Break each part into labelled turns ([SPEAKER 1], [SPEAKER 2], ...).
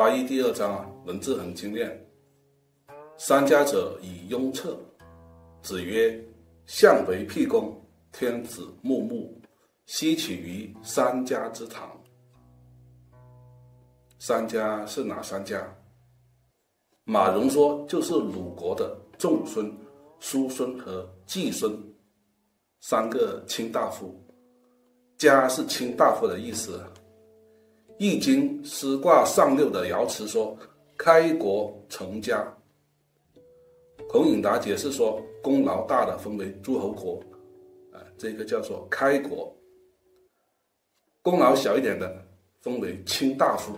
[SPEAKER 1] 八一第二章啊，文字很精炼。三家者以雍策，子曰：“相为辟公，天子穆穆，西取于三家之堂。”三家是哪三家？马融说，就是鲁国的仲孙、叔孙和季孙三个卿大夫。家是卿大夫的意思。《易经》师卦上六的爻辞说：“开国成家。”孔颖达解释说：“功劳大的封为诸侯国，啊，这个叫做开国；功劳小一点的封为卿大夫，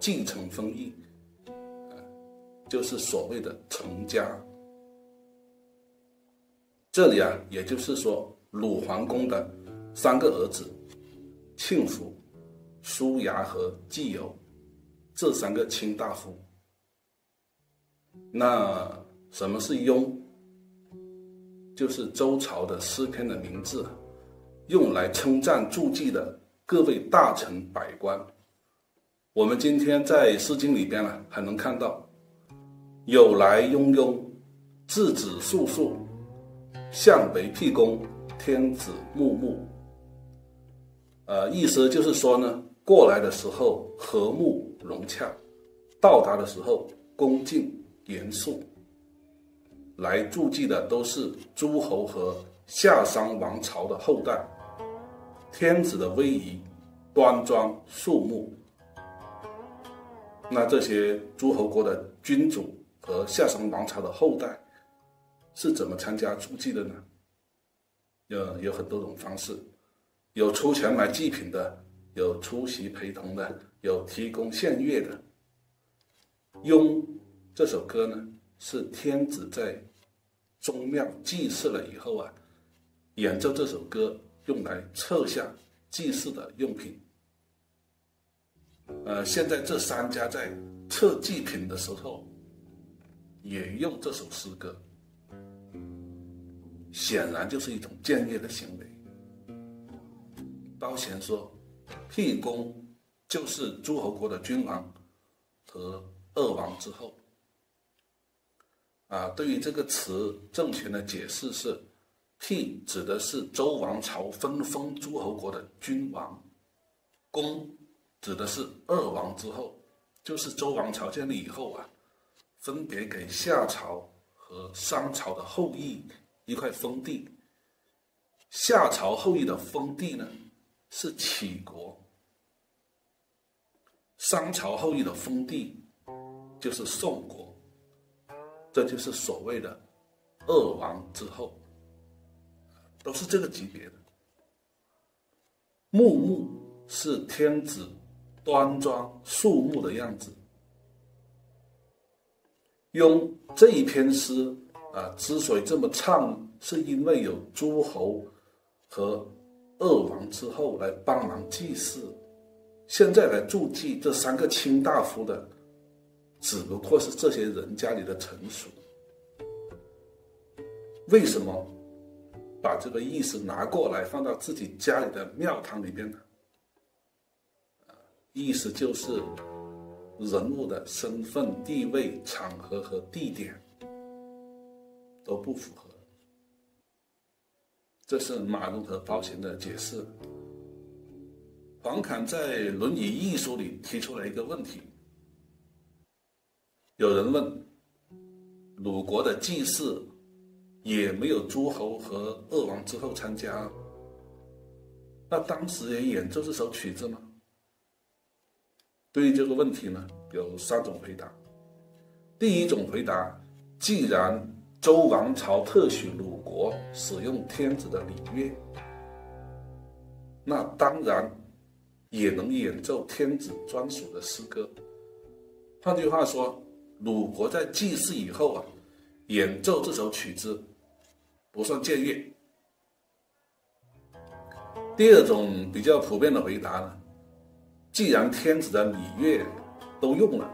[SPEAKER 1] 继承封邑，啊，就是所谓的成家。这里啊，也就是说，鲁桓公的三个儿子，庆福、叔牙和季友，这三个卿大夫，那。”什么是雍？就是周朝的诗篇的名字，用来称赞助祭的各位大臣百官。我们今天在《诗经》里边呢，还能看到“有来雍雍，质子肃肃，相为辟公，天子穆穆”。呃，意思就是说呢，过来的时候和睦融洽，到达的时候恭敬严肃。来助祭的都是诸侯和夏商王朝的后代，天子的威仪端庄肃穆。那这些诸侯国的君主和夏商王朝的后代是怎么参加助祭的呢？有有很多种方式，有出钱买祭品的，有出席陪同的，有提供献乐的。《雍》这首歌呢？是天子在宗庙祭祀了以后啊，演奏这首歌用来撤下祭祀的用品。呃，现在这三家在撤祭品的时候，也用这首诗歌，显然就是一种僭越的行为。包贤说，辟公就是诸侯国的君王和二王之后。啊，对于这个词正确的解释是，辟指的是周王朝分封诸侯国的君王，公指的是二王之后，就是周王朝建立以后啊，分别给夏朝和商朝的后裔一块封地。夏朝后裔的封地呢是杞国，商朝后裔的封地就是宋国。这就是所谓的二王之后，都是这个级别的。木木是天子端庄肃穆的样子。用这一篇诗啊，之所以这么唱，是因为有诸侯和二王之后来帮忙祭祀，现在来助祭这三个卿大夫的。只不过是这些人家里的臣属，为什么把这个意思拿过来放到自己家里的庙堂里边呢？意思就是人物的身份、地位、场合和地点都不符合。这是马龙和包贤的解释。黄侃在《论语艺术》里提出了一个问题。有人问：鲁国的祭祀也没有诸侯和二王之后参加，那当时也演奏这首曲子吗？对于这个问题呢，有三种回答。第一种回答：既然周王朝特许鲁国使用天子的礼乐，那当然也能演奏天子专属的诗歌。换句话说。鲁国在祭祀以后啊，演奏这首曲子不算僭越。第二种比较普遍的回答呢，既然天子的礼乐都用了，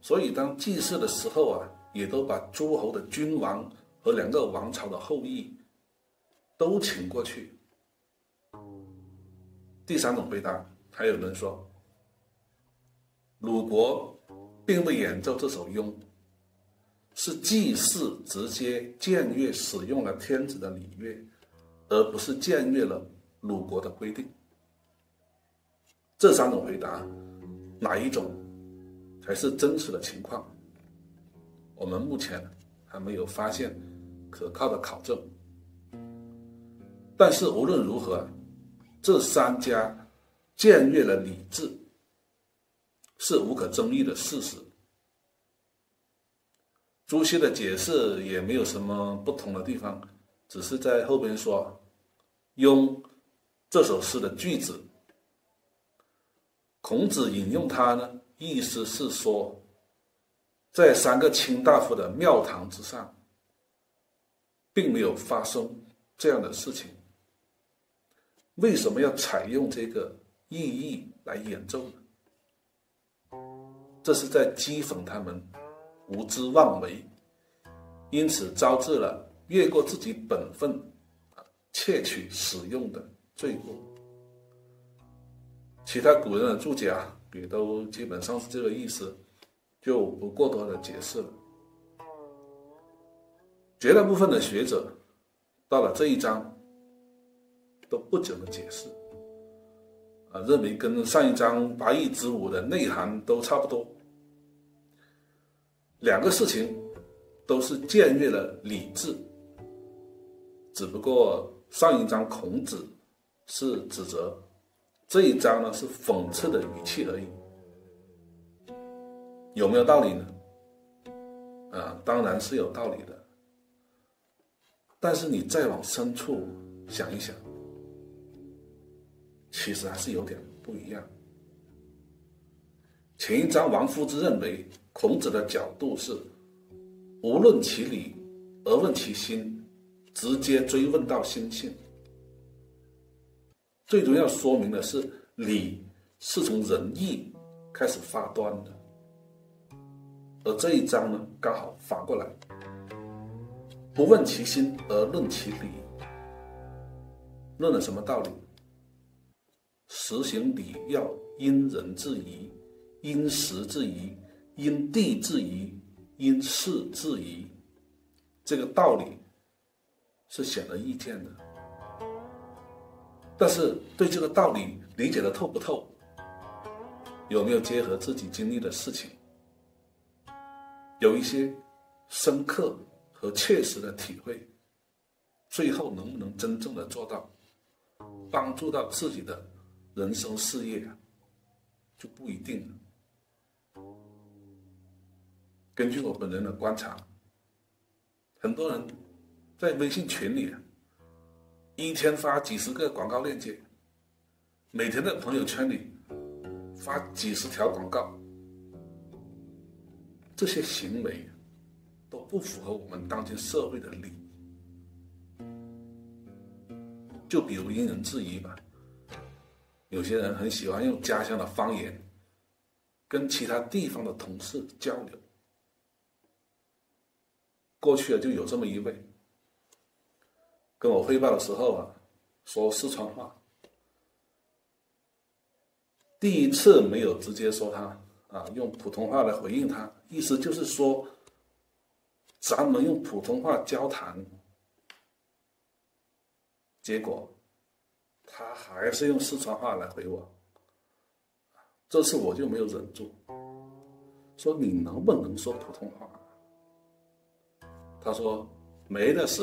[SPEAKER 1] 所以当祭祀的时候啊，也都把诸侯的君王和两个王朝的后裔都请过去。第三种回答，还有人说。鲁国并不演奏这首庸，是祭祀直接僭越使用了天子的礼乐，而不是僭越了鲁国的规定。这三种回答，哪一种才是真实的情况？我们目前还没有发现可靠的考证。但是无论如何，这三家僭越了礼制，是无可争议的事实。朱熹的解释也没有什么不同的地方，只是在后边说“庸”这首诗的句子，孔子引用它呢，意思是说，在三个卿大夫的庙堂之上，并没有发生这样的事情。为什么要采用这个意义来演奏呢？这是在讥讽他们无知妄为，因此招致了越过自己本分窃取使用的罪过。其他古人的注解啊，也都基本上是这个意思，就不过多的解释了。绝大部分的学者到了这一章。都不怎么解释，啊，认为跟上一章八佾之舞的内涵都差不多。两个事情都是僭越了礼制，只不过上一章孔子是指责，这一章呢是讽刺的语气而已。有没有道理呢？啊，当然是有道理的。但是你再往深处想一想。其实还是有点不一样。前一章王夫之认为孔子的角度是无论其理而问其心，直接追问到心性。最重要说明的是理是从仁义开始发端的，而这一章呢刚好反过来，不问其心而论其理，论了什么道理？实行礼要因人制宜，因时制宜，因地制宜，因事制宜。这个道理是显而易见的，但是对这个道理理解的透不透，有没有结合自己经历的事情，有一些深刻和切实的体会，最后能不能真正的做到，帮助到自己的？人生事业，就不一定了。根据我本人的观察，很多人在微信群里，一天发几十个广告链接，每天在朋友圈里发几十条广告，这些行为都不符合我们当今社会的理。就比如因人制宜吧。有些人很喜欢用家乡的方言跟其他地方的同事交流。过去啊，就有这么一位跟我汇报的时候啊，说四川话。第一次没有直接说他啊，用普通话来回应他，意思就是说，咱们用普通话交谈，结果。他还是用四川话来回我，这次我就没有忍住，说你能不能说普通话？他说没得事，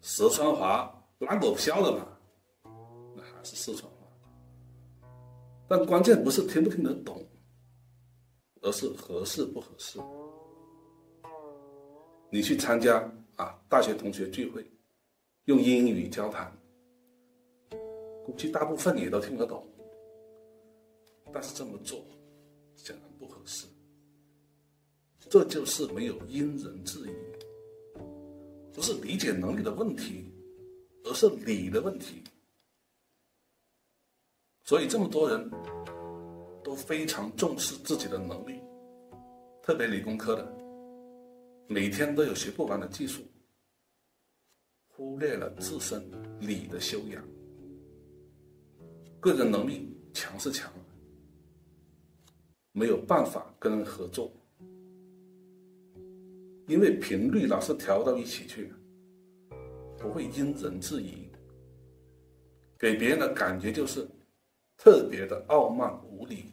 [SPEAKER 1] 四川话哪个不晓得嘛？那还是四川话，但关键不是听不听得懂，而是合适不合适。你去参加啊大学同学聚会，用英语交谈。估计大部分也都听得懂，但是这么做显然不合适。这就是没有因人制宜，不是理解能力的问题，而是理的问题。所以这么多人都非常重视自己的能力，特别理工科的，每天都有学不完的技术，忽略了自身理的修养。个人能力强是强，没有办法跟人合作，因为频率老是调到一起去，不会因人制宜，给别人的感觉就是特别的傲慢无礼，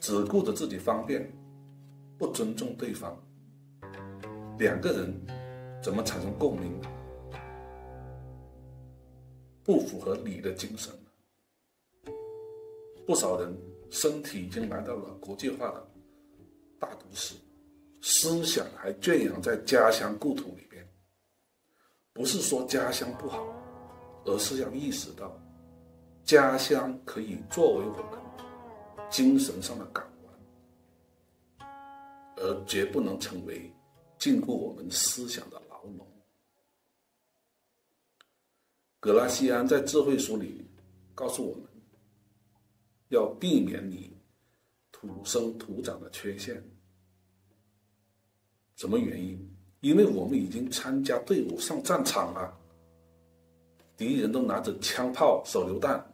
[SPEAKER 1] 只顾着自己方便，不尊重对方，两个人怎么产生共鸣？不符合礼的精神。不少人身体已经来到了国际化的大都市，思想还圈养在家乡故土里边。不是说家乡不好，而是要意识到，家乡可以作为我们精神上的港湾，而绝不能成为禁锢我们思想的牢笼。格拉西安在智慧书里告诉我们。要避免你土生土长的缺陷，什么原因？因为我们已经参加队伍上战场了，敌人都拿着枪炮、手榴弹，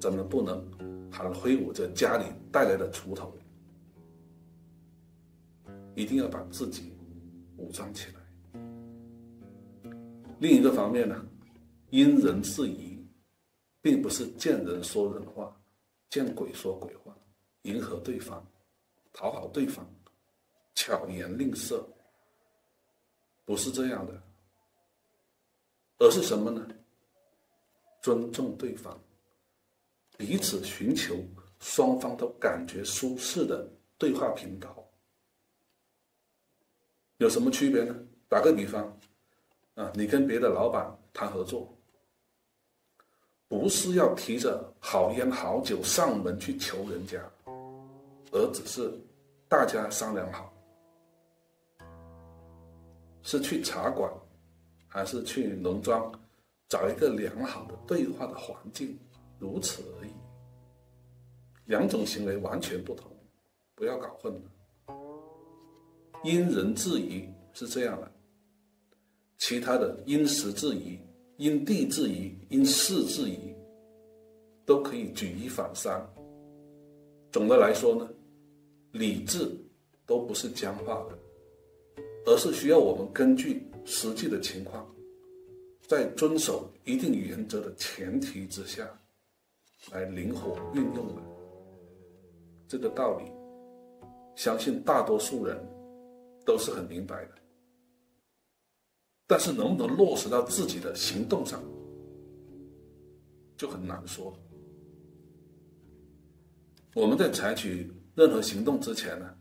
[SPEAKER 1] 怎么不能还挥舞着家里带来的锄头？一定要把自己武装起来。另一个方面呢，因人制宜。并不是见人说人话，见鬼说鬼话，迎合对方，讨好对方，巧言令色，不是这样的，而是什么呢？尊重对方，彼此寻求双方都感觉舒适的对话频道。有什么区别呢？打个比方，啊，你跟别的老板谈合作。不是要提着好烟好酒上门去求人家，而只是大家商量好，是去茶馆，还是去农庄，找一个良好的对话的环境，如此而已。两种行为完全不同，不要搞混了。因人制宜是这样的，其他的因时制宜。因地制宜，因事制宜，都可以举一反三。总的来说呢，理智都不是僵化的，而是需要我们根据实际的情况，在遵守一定原则的前提之下，来灵活运用的。这个道理，相信大多数人都是很明白的。但是能不能落实到自己的行动上，就很难说。我们在采取任何行动之前呢，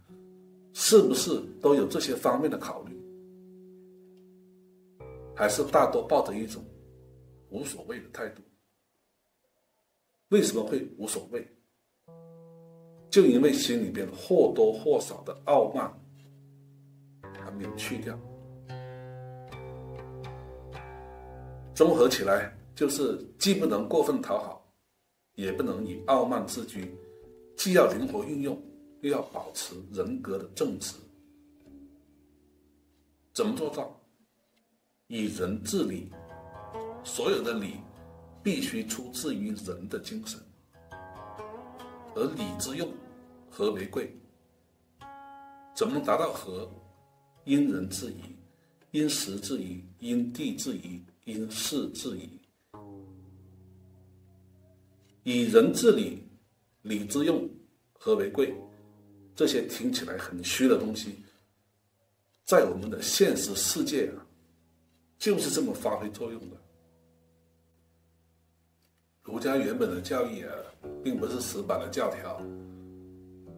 [SPEAKER 1] 是不是都有这些方面的考虑？还是大多抱着一种无所谓的态度？为什么会无所谓？就因为心里边或多或少的傲慢没有去掉。综合起来，就是既不能过分讨好，也不能以傲慢自居，既要灵活运用，又要保持人格的正直。怎么做到？以人治理，所有的理必须出自于人的精神，而理之用，和为贵。怎么能达到和？因人制宜，因时制宜，因地制宜。因事制宜，以人治理，礼之用，和为贵。这些听起来很虚的东西，在我们的现实世界啊，就是这么发挥作用的。儒家原本的教义啊，并不是死板的教条，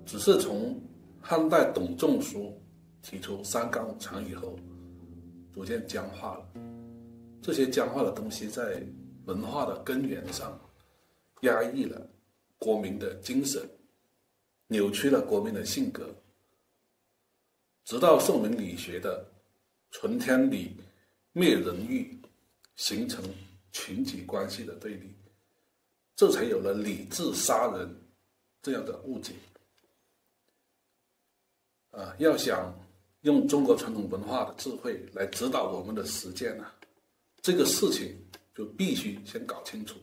[SPEAKER 1] 只是从汉代董仲舒提出三纲五常以后，逐渐僵化了。这些僵化的东西在文化的根源上压抑了国民的精神，扭曲了国民的性格。直到宋明理学的“存天理，灭人欲”，形成群体关系的对立，这才有了理智杀人这样的误解。啊，要想用中国传统文化的智慧来指导我们的实践呢？这个事情就必须先搞清楚，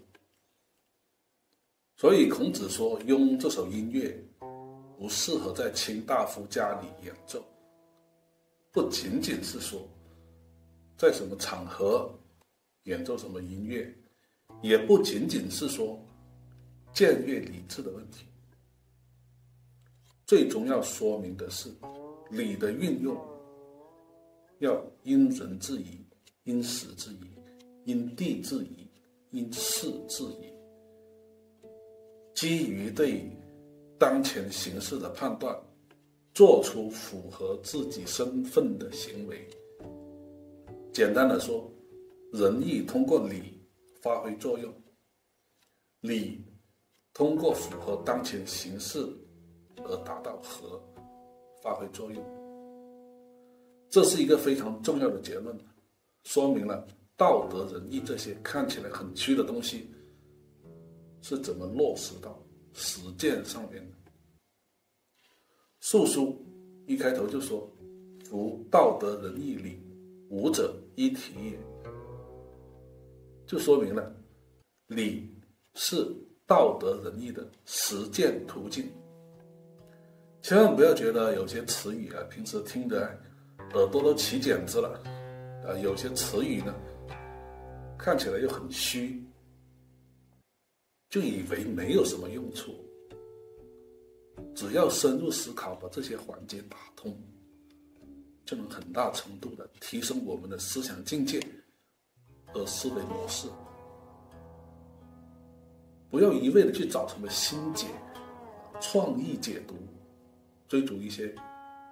[SPEAKER 1] 所以孔子说《庸》这首音乐不适合在卿大夫家里演奏，不仅仅是说在什么场合演奏什么音乐，也不仅仅是说僭越礼制的问题。最终要说明的是，礼的运用要因人制宜、因时制宜、因地制宜、因事制宜。基于对当前形势的判断，做出符合自己身份的行为。简单的说，仁义通过礼发挥作用，礼通过符合当前形势而达到和发挥作用。这是一个非常重要的结论，说明了道德仁义这些看起来很虚的东西。是怎么落实到实践上面的？素书一开头就说：“夫道德仁义礼，五者一体也。”就说明了礼是道德仁义的实践途径。千万不要觉得有些词语啊，平时听着耳朵都起茧子了啊，有些词语呢，看起来又很虚。就以为没有什么用处，只要深入思考，把这些环节打通，就能很大程度的提升我们的思想境界和思维模式。不要一味的去找什么新解、创意解读，追逐一些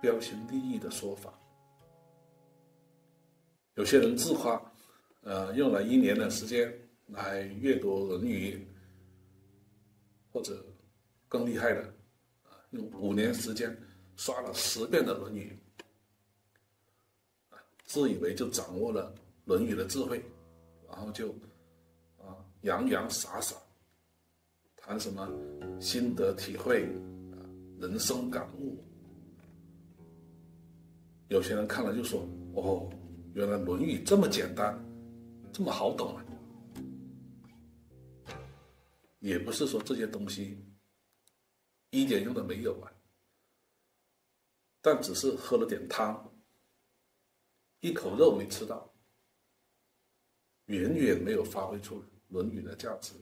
[SPEAKER 1] 标新立异的说法。有些人自夸，呃，用了一年的时间来阅读《论语》。或者更厉害的，啊，用五年时间刷了十遍的《论语》，自以为就掌握了《论语》的智慧，然后就啊洋洋洒洒谈什么心得体会、人生感悟。有些人看了就说：“哦，原来《论语》这么简单，这么好懂啊！”也不是说这些东西一点用都没有啊，但只是喝了点汤，一口肉没吃到，远远没有发挥出《论语》的价值。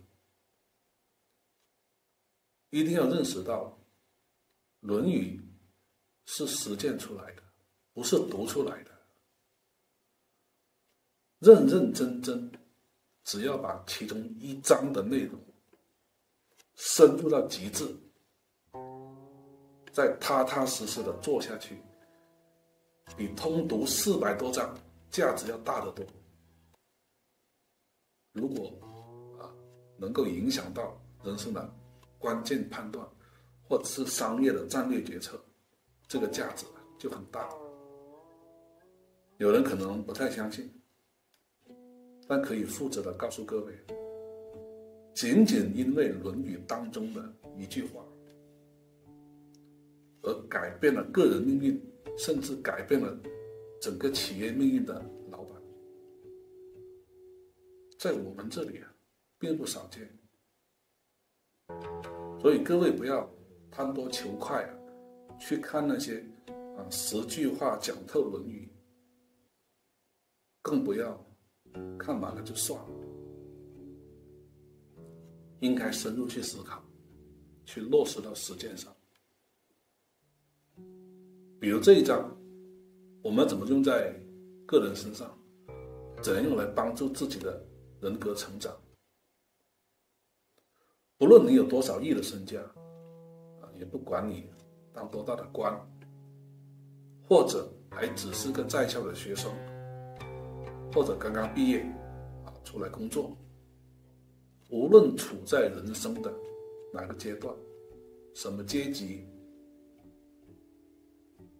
[SPEAKER 1] 一定要认识到，《论语》是实践出来的，不是读出来的。认认真真，只要把其中一章的内容。深入到极致，再踏踏实实的做下去，比通读四百多章价值要大得多。如果啊能够影响到人生的关键判断，或者是商业的战略决策，这个价值就很大。有人可能不太相信，但可以负责的告诉各位。仅仅因为《论语》当中的一句话，而改变了个人命运，甚至改变了整个企业命运的老板，在我们这里啊，并不少见。所以各位不要贪多求快啊，去看那些啊十句话讲透《论语》，更不要看完了就算了。应该深入去思考，去落实到实践上。比如这一章，我们怎么用在个人身上？怎样用来帮助自己的人格成长？不论你有多少亿的身价，不管你当多大的官，或者还只是个在校的学生，或者刚刚毕业，啊，出来工作。无论处在人生的哪个阶段、什么阶级，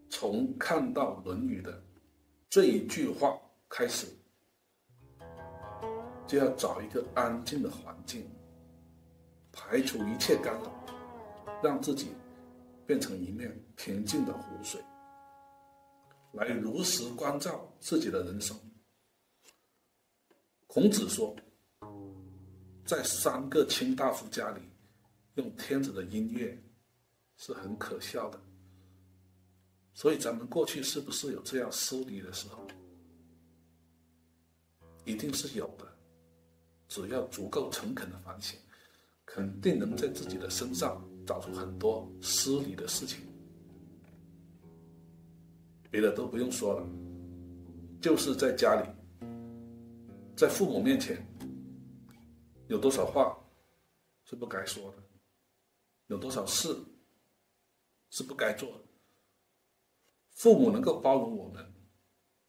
[SPEAKER 1] 从看到《论语》的这一句话开始，就要找一个安静的环境，排除一切干扰，让自己变成一面平静的湖水，来如实关照自己的人生。孔子说。在三个卿大夫家里用天子的音乐是很可笑的。所以咱们过去是不是有这样失礼的时候？一定是有的。只要足够诚恳的反省，肯定能在自己的身上找出很多失礼的事情。别的都不用说了，就是在家里，在父母面前，有多少话是不该说的，有多少事是不该做的。父母能够包容我们，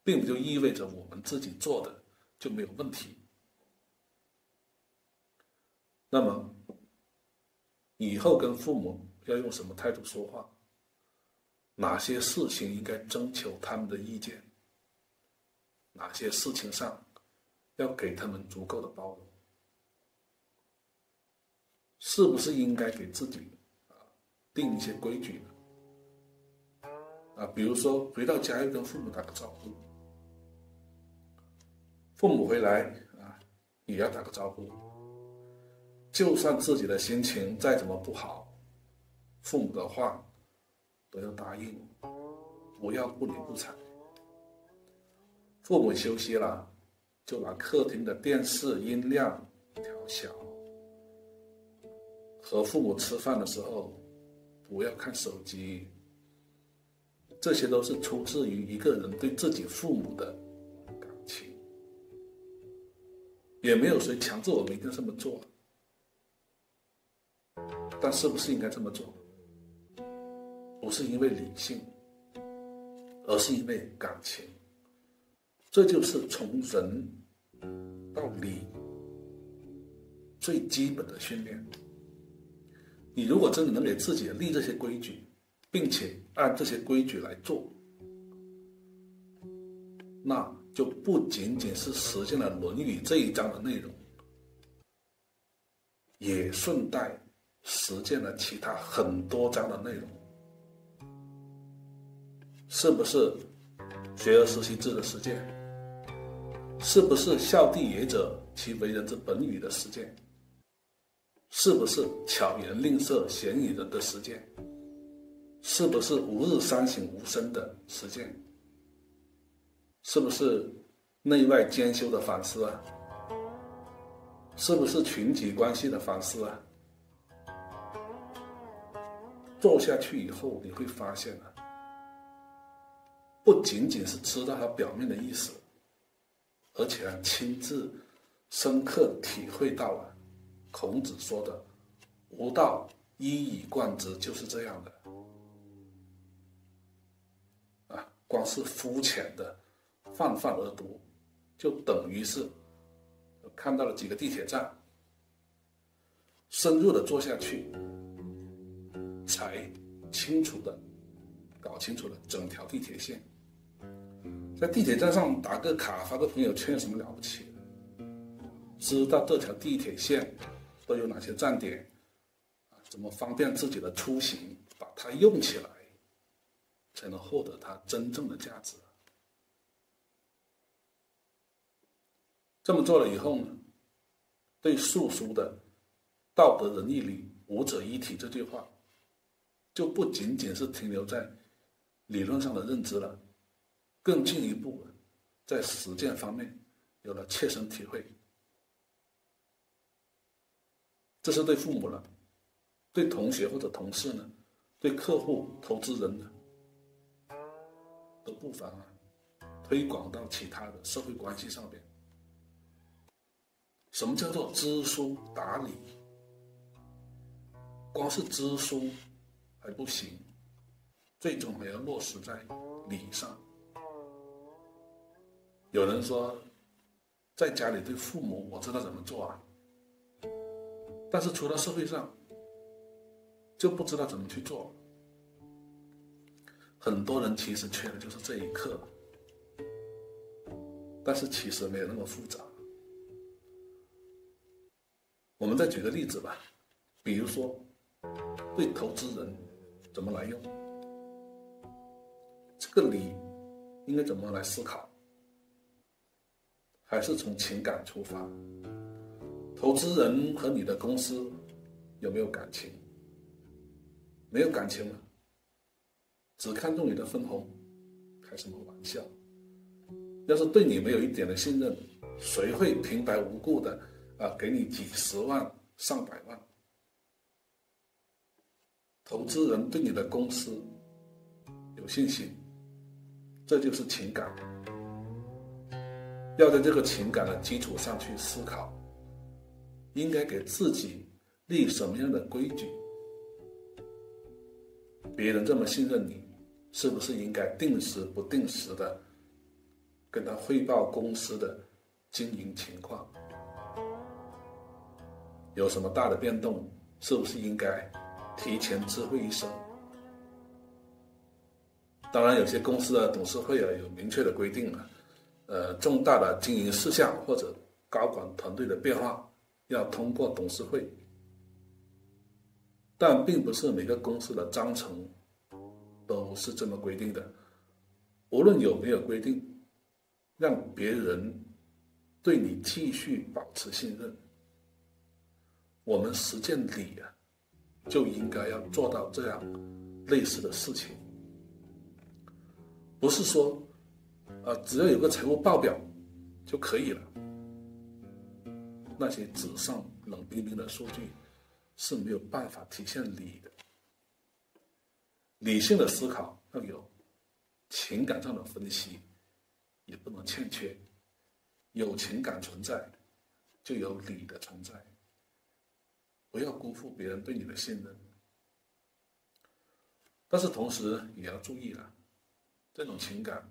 [SPEAKER 1] 并不就意味着我们自己做的就没有问题。那么，以后跟父母要用什么态度说话？哪些事情应该征求他们的意见？哪些事情上要给他们足够的包容？是不是应该给自己啊定一些规矩呢？啊，比如说回到家要跟父母打个招呼，父母回来啊也要打个招呼，就算自己的心情再怎么不好，父母的话。都要答应，不要不理不睬。父母休息了，就把客厅的电视音量调小。和父母吃饭的时候，不要看手机。这些都是出自于一个人对自己父母的感情，也没有谁强制我们一定这么做。但是不是应该这么做？不是因为理性，而是因为感情。这就是从人到理最基本的训练。你如果真的能给自己立这些规矩，并且按这些规矩来做，那就不仅仅是实现了《论语》这一章的内容，也顺带实践了其他很多章的内容。是不是学而时习之的实践？是不是孝弟也者，其为人之本与的实践？是不是巧言令色，鲜于人的实践？是不是吾日三省吾身的实践？是不是内外兼修的反思啊？是不是群体关系的反思啊？做下去以后，你会发现啊。不仅仅是知道它表面的意思，而且还亲自深刻体会到了孔子说的“吾道一以贯之”就是这样的。啊，光是肤浅的泛泛而读，就等于是看到了几个地铁站，深入的坐下去，才清楚的搞清楚了整条地铁线。在地铁站上打个卡、发个朋友圈有什么了不起？知道这条地铁线都有哪些站点，啊，怎么方便自己的出行，把它用起来，才能获得它真正的价值。这么做了以后呢，对素书的“道德仁义礼，五者一体”这句话，就不仅仅是停留在理论上的认知了。更进一步，在实践方面有了切身体会，这是对父母了，对同学或者同事呢，对客户、投资人呢，都不妨啊，推广到其他的社会关系上边。什么叫做知书达理？光是知书还不行，最终还要落实在理上。有人说，在家里对父母我知道怎么做啊，但是出了社会上就不知道怎么去做。很多人其实缺的就是这一刻，但是其实没有那么复杂。我们再举个例子吧，比如说对投资人怎么来用，这个理应该怎么来思考？还是从情感出发，投资人和你的公司有没有感情？没有感情了，只看重你的分红，开什么玩笑？要是对你没有一点的信任，谁会平白无故的啊给你几十万、上百万？投资人对你的公司有信心，这就是情感。要在这个情感的基础上去思考，应该给自己立什么样的规矩？别人这么信任你，是不是应该定时不定时的跟他汇报公司的经营情况？有什么大的变动，是不是应该提前知会一声？当然，有些公司的董事会啊有明确的规定了。呃，重大的经营事项或者高管团队的变化，要通过董事会，但并不是每个公司的章程都是这么规定的。无论有没有规定，让别人对你继续保持信任，我们实践理啊，就应该要做到这样类似的事情，不是说。啊，只要有个财务报表就可以了。那些纸上冷冰冰的数据是没有办法体现理的。理性的思考要有，情感上的分析也不能欠缺。有情感存在，就有理的存在。不要辜负别人对你的信任。但是同时也要注意了，这种情感。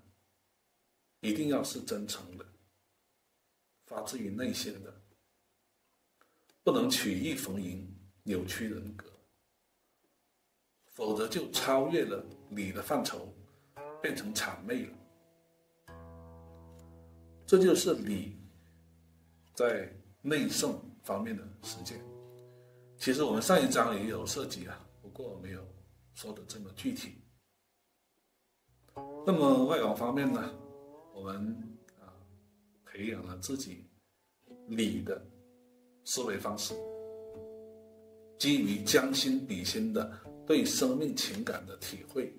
[SPEAKER 1] 一定要是真诚的，发自于内心的，不能曲意逢迎、扭曲人格，否则就超越了理的范畴，变成谄媚了。这就是理在内圣方面的实践。其实我们上一章也有涉及啊，不过没有说的这么具体。那么外网方面呢？我们啊，培养了自己理的思维方式，基于将心比心的对生命情感的体会，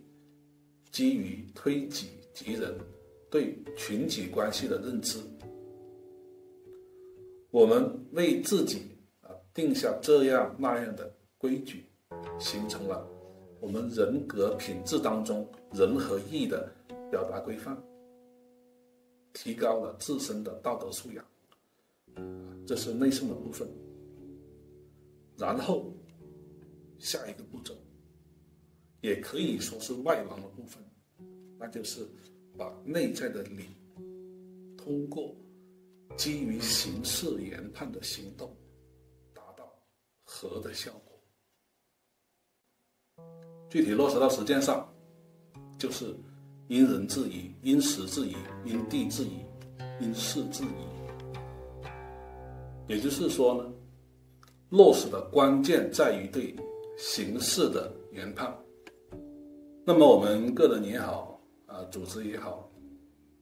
[SPEAKER 1] 基于推己及人对群体关系的认知，我们为自己定下这样那样的规矩，形成了我们人格品质当中仁和义的表达规范。提高了自身的道德素养，这是内圣的部分。然后，下一个步骤，也可以说是外王的部分，那就是把内在的理，通过基于形式研判的行动，和的效果。具体落实到实践上，就是。因人制宜，因时制宜，因地制宜，因事制宜。也就是说呢，落实的关键在于对形式的研判。那么我们个人也好，啊，组织也好，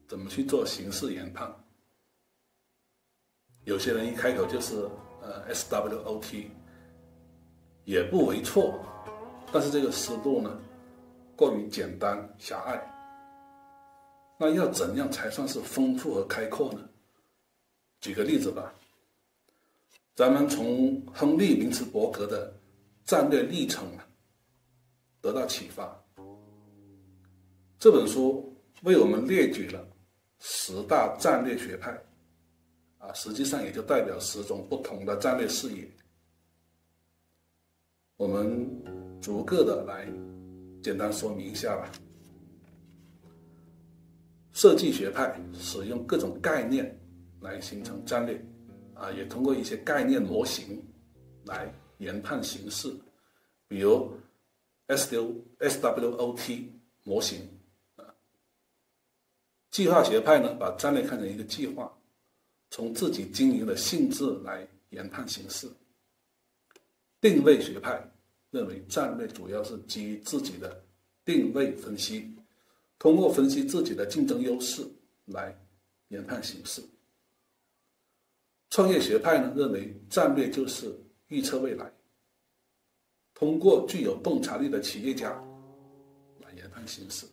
[SPEAKER 1] 怎么去做形式研判？有些人一开口就是呃 SWOT，也不为错，但是这个思路呢，过于简单狭隘。那要怎样才算是丰富和开阔呢？举个例子吧，咱们从亨利·明茨伯格的战略历程啊得到启发。这本书为我们列举了十大战略学派，啊，实际上也就代表十种不同的战略视野。我们逐个的来简单说明一下吧。设计学派使用各种概念来形成战略，啊，也通过一些概念模型来研判形势，比如 S W S W O T 模型。计划学派呢，把战略看成一个计划，从自己经营的性质来研判形势。定位学派认为战略主要是基于自己的定位分析。通过分析自己的竞争优势来研判形势。创业学派呢认为战略就是预测未来，通过具有洞察力的企业家来研判形势。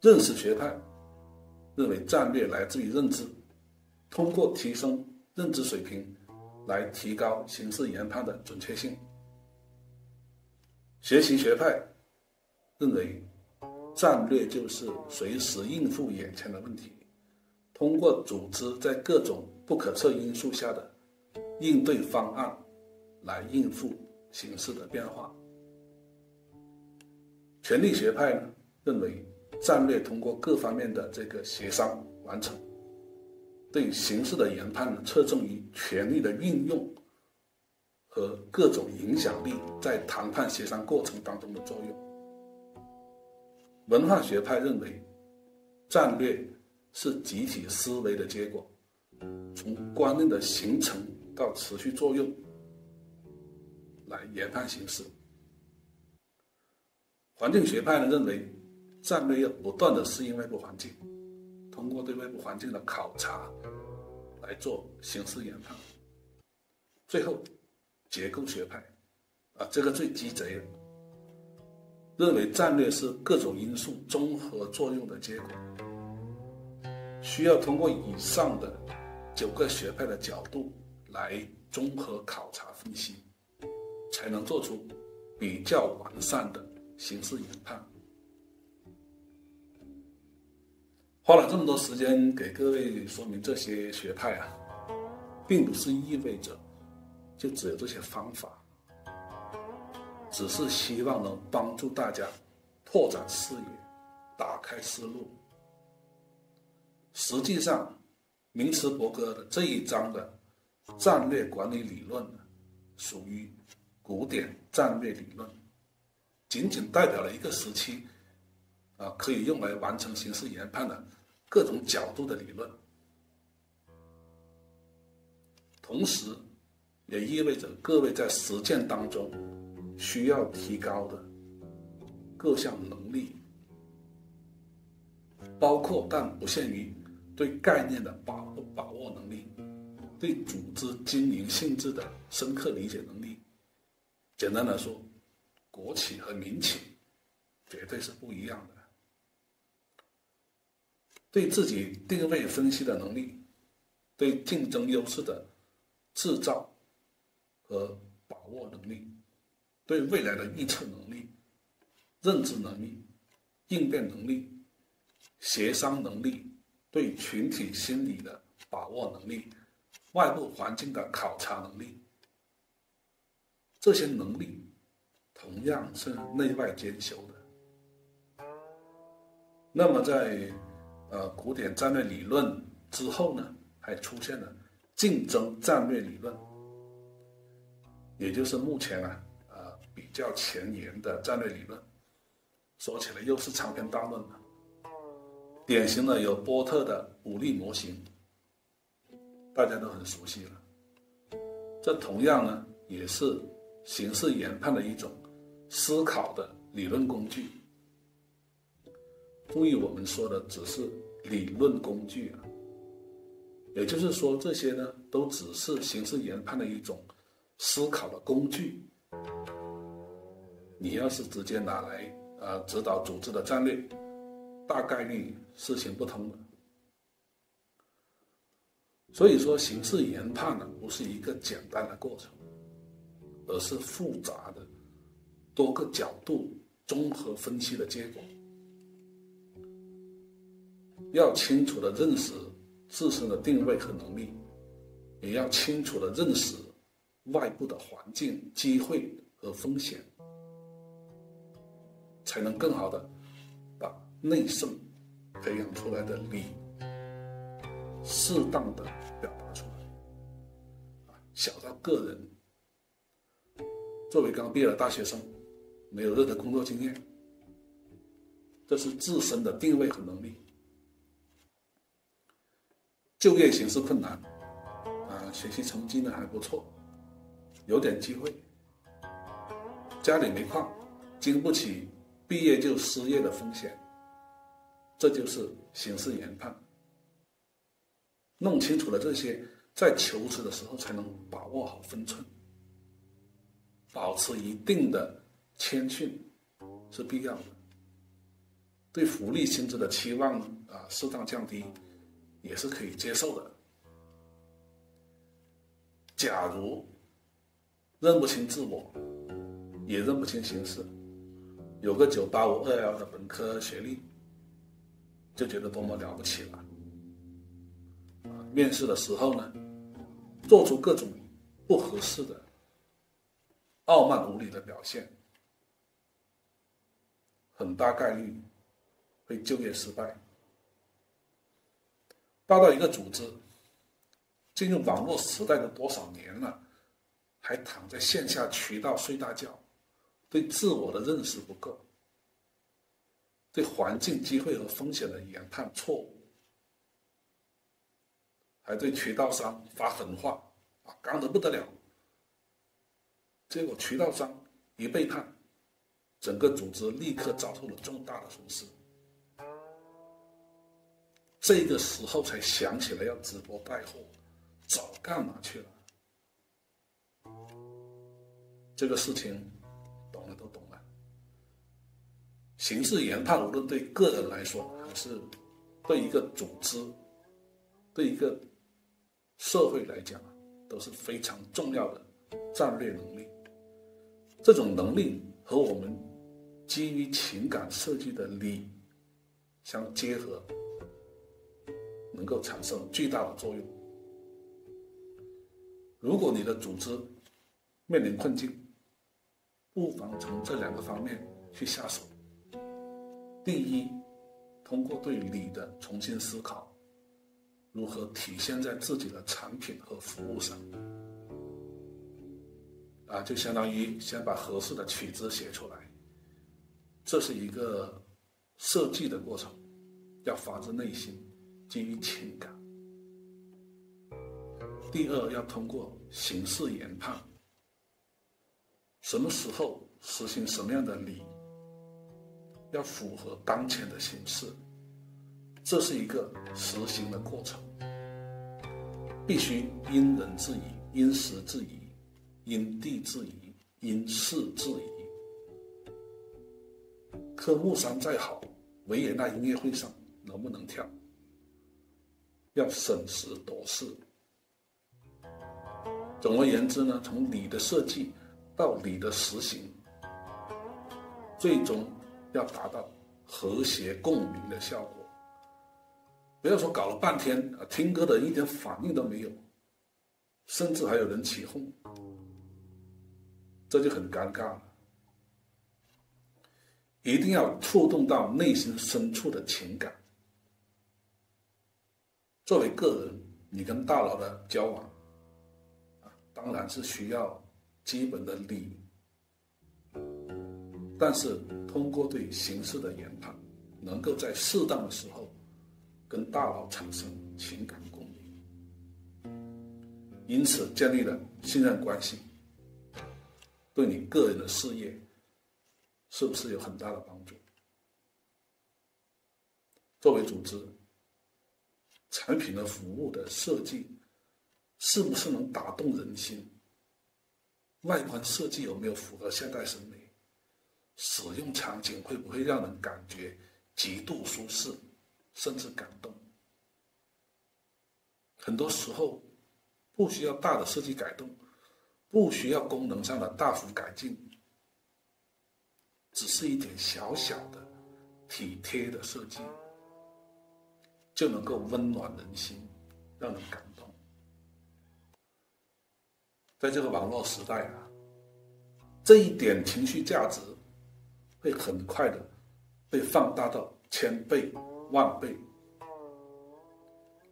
[SPEAKER 1] 认识学派认为战略来自于认知，通过提升认知水平来提高形势研判的准确性。学习学派认为战略就是随时应付眼前的问题，通过组织在各种不可测因素下的应对方案来应付形势的变化。权力学派呢认为。战略通过各方面的这个协商完成，对形势的研判，侧重于权力的运用和各种影响力在谈判协商过程当中的作用。文化学派认为，战略是集体思维的结果，从观念的形成到持续作用来研判形势。环境学派呢认为。战略要不断的适应外部环境，通过对外部环境的考察来做形势研判。最后，结构学派啊，这个最鸡贼，认为战略是各种因素综合作用的结果，需要通过以上的九个学派的角度来综合考察分析，才能做出比较完善的形势研判。花了这么多时间给各位说明这些学派啊，并不是意味着就只有这些方法，只是希望能帮助大家拓展视野、打开思路。实际上，明茨伯格的这一章的战略管理理论呢，属于古典战略理论，仅仅代表了一个时期。啊，可以用来完成形势研判的各种角度的理论，同时，也意味着各位在实践当中需要提高的各项能力，包括但不限于对概念的把握把握能力，对组织经营性质的深刻理解能力。简单来说，国企和民企绝对是不一样的。对自己定位分析的能力，对竞争优势的制造和把握能力，对未来的预测能力、认知能力、应变能力、协商能力，对群体心理的把握能力、外部环境的考察能力，这些能力同样是内外兼修的。那么在呃，古典战略理论之后呢，还出现了竞争战略理论，也就是目前啊，呃比较前沿的战略理论。说起来又是长篇大论了。典型的有波特的武力模型，大家都很熟悉了。这同样呢，也是形势研判的一种思考的理论工具。注意，我们说的只是理论工具啊，也就是说，这些呢都只是形势研判的一种思考的工具。你要是直接拿来啊指导组织的战略，大概率是行不通的。所以说，形势研判呢不是一个简单的过程，而是复杂的多个角度综合分析的结果。要清楚的认识自身的定位和能力，也要清楚的认识外部的环境、机会和风险，才能更好的把内圣培养出来的理适当的表达出来。啊，小到个人，作为刚毕业的大学生，没有任何工作经验，这是自身的定位和能力。就业形势困难，啊，学习成绩呢还不错，有点机会。家里煤矿，经不起毕业就失业的风险。这就是形势研判。弄清楚了这些，在求职的时候才能把握好分寸。保持一定的谦逊是必要的。对福利薪资的期望啊，适当降低也是可以接受的。假如认不清自我，也认不清形势，有个九八五二幺的本科学历，就觉得多么了不起了。面试的时候呢，做出各种不合适的、傲慢无礼的表现，很大概率。会就业失败。报道一个组织进入网络时代的多少年了，还躺在线下渠道睡大觉，对自我的认识不够，对环境、机会和风险的研判错误，还对渠道商发狠话啊，刚得不得了。结果渠道商一背叛，整个组织立刻遭受了重大的损失。这个时候才想起来要直播带货，早干嘛去了？这个事情懂的都懂了。形势研判，无论对个人来说，还是对一个组织、对一个社会来讲，都是非常重要的战略能力。这种能力和我们基于情感设计的理相结合。能够产生巨大的作用。如果你的组织面临困境，不妨从这两个方面去下手。第一，通过对理的重新思考，如何体现在自己的产品和服务上。啊，就相当于先把合适的曲子写出来，这是一个设计的过程，要发自内心。基于情感。第二，要通过形势研判，什么时候实行什么样的礼，要符合当前的形势，这是一个实行的过程，必须因人制宜、因时制宜、因地制宜、因事制宜。科目三再好，维也纳音乐会上能不能跳？要审时度势。总而言之呢，从你的设计到你的实行，最终要达到和谐共鸣的效果。不要说搞了半天啊，听歌的一点反应都没有，甚至还有人起哄，这就很尴尬了。一定要触动到内心深处的情感。作为个人，你跟大佬的交往，啊，当然是需要基本的礼，但是通过对形势的研判，能够在适当的时候跟大佬产生情感共鸣，因此建立了信任关系，对你个人的事业是不是有很大的帮助？作为组织。产品的服务的设计是不是能打动人心？外观设计有没有符合现代审美？使用场景会不会让人感觉极度舒适，甚至感动？很多时候不需要大的设计改动，不需要功能上的大幅改进，只是一点小小的体贴的设计。就能够温暖人心，让人感动。在这个网络时代啊，这一点情绪价值会很快的被放大到千倍、万倍。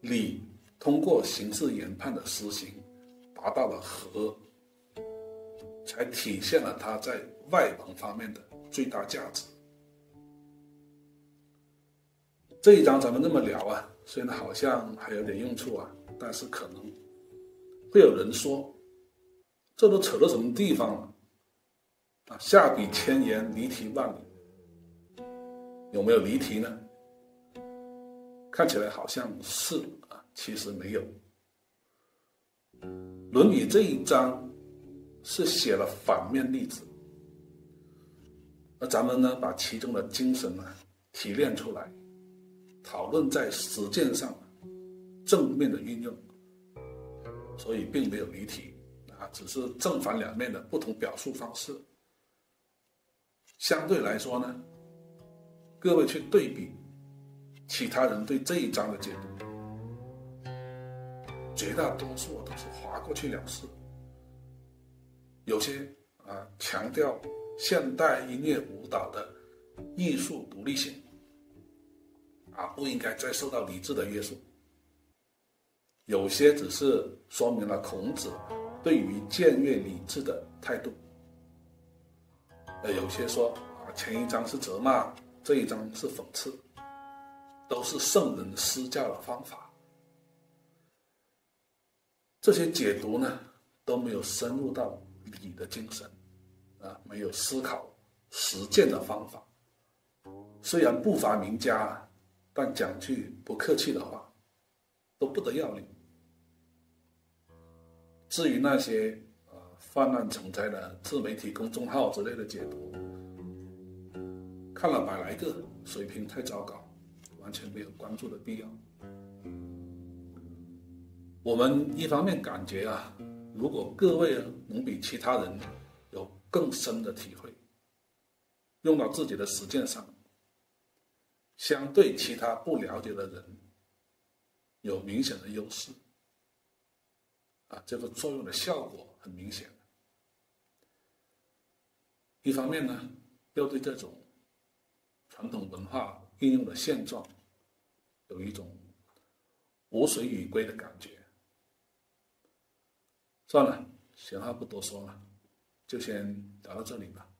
[SPEAKER 1] 理通过刑事研判的实行，达到了和，才体现了它在外蒙方面的最大价值。这一章咱们这么聊啊，虽然好像还有点用处啊，但是可能会有人说，这都扯到什么地方了？啊，下笔千言，离题万里，有没有离题呢？看起来好像是啊，其实没有。《论语》这一章是写了反面例子，而咱们呢，把其中的精神呢提炼出来，讨论在实践上正面的运用，所以并没有离题啊，只是正反两面的不同表述方式。相对来说呢，各位去对比其他人对这一章的解读，绝大多数都是划过去了事。有些啊强调现代音乐舞蹈的艺术独立性，啊不应该再受到理智的约束。有些只是说明了孔子对于僭越理智的态度。呃，有些说啊前一章是责骂，这一章是讽刺，都是圣人施教的方法。这些解读呢都没有深入到。礼的精神，啊，没有思考实践的方法。虽然不乏名家，但讲句不客气的话，都不得要领。至于那些呃泛滥成灾的自媒体公众号之类的解读，看了百来个，水平太糟糕，完全没有关注的必要。我们一方面感觉啊。如果各位能比其他人有更深的体会，用到自己的实践上，相对其他不了解的人有明显的优势，啊，这个作用的效果很明显。一方面呢，要对这种传统文化运用的现状有一种无水与归的感觉。算了，闲话不多说了，就先聊到这里吧。